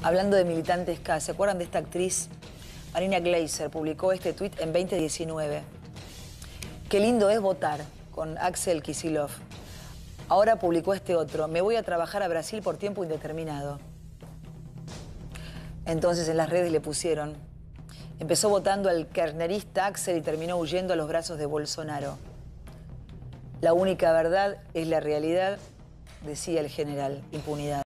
Hablando de militantes K, ¿se acuerdan de esta actriz? Marina Gleiser publicó este tuit en 2019. Qué lindo es votar con Axel Kisilov. Ahora publicó este otro. Me voy a trabajar a Brasil por tiempo indeterminado. Entonces en las redes le pusieron. Empezó votando al kernerista Axel y terminó huyendo a los brazos de Bolsonaro. La única verdad es la realidad, decía el general. Impunidad.